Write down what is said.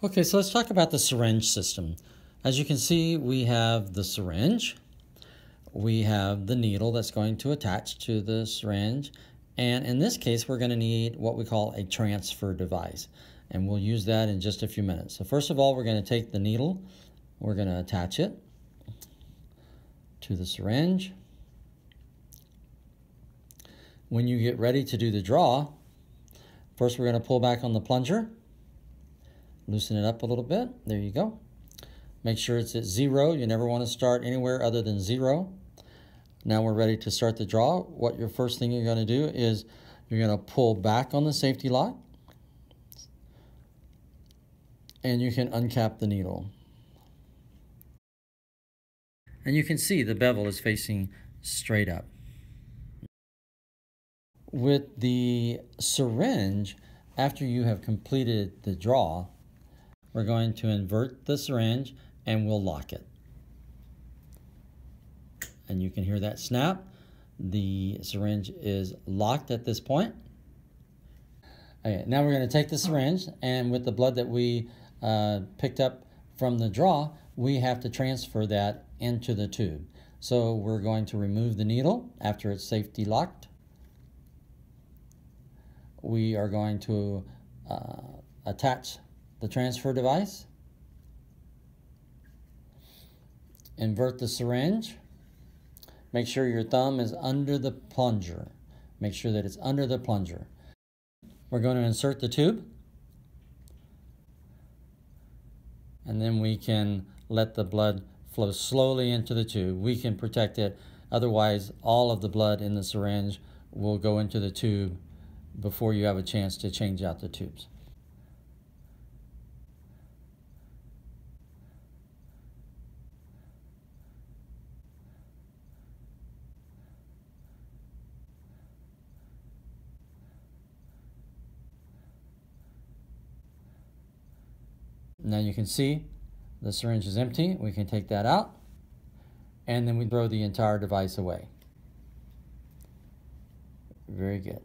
Okay, so let's talk about the syringe system. As you can see, we have the syringe, we have the needle that's going to attach to the syringe, and in this case, we're going to need what we call a transfer device, and we'll use that in just a few minutes. So first of all, we're going to take the needle, we're going to attach it to the syringe. When you get ready to do the draw, first we're going to pull back on the plunger, loosen it up a little bit. There you go. Make sure it's at zero. You never want to start anywhere other than zero. Now we're ready to start the draw. What your first thing you're going to do is you're going to pull back on the safety lock and you can uncap the needle. And you can see the bevel is facing straight up. With the syringe, after you have completed the draw, we're going to invert the syringe and we'll lock it. And you can hear that snap. The syringe is locked at this point. Okay, now we're going to take the syringe and with the blood that we uh, picked up from the draw, we have to transfer that into the tube. So we're going to remove the needle after it's safety locked. We are going to uh, attach the transfer device, invert the syringe, make sure your thumb is under the plunger. Make sure that it's under the plunger. We're going to insert the tube, and then we can let the blood flow slowly into the tube. We can protect it, otherwise all of the blood in the syringe will go into the tube before you have a chance to change out the tubes. Now you can see the syringe is empty. We can take that out and then we throw the entire device away. Very good.